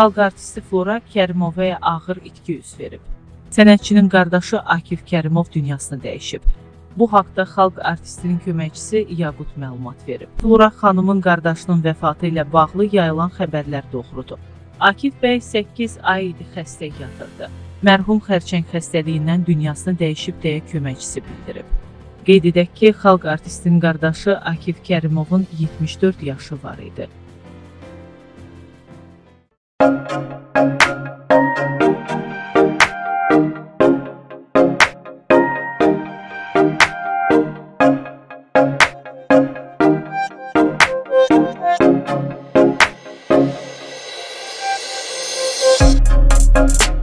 Xalq artisti Flora Kərimovaya ağır itki üz verib. Sənətçinin qardaşı Akif Kərimov dünyasını dəyişib. Bu haqda xalq artistinin köməkçisi Yaqut məlumat verib. Flora xanımın qardaşının vəfatı ilə bağlı yayılan xəbərlər doğrudur. Akif bəy 8 ay idi xəstə yatırdı. Mərhum xərçəng xəstəliyindən dünyasını dəyişib deyə köməkçisi bildirib. Qeyd edək ki, xalq artistinin qardaşı Akif Kərimovun 74 yaşı var idi. Thank you.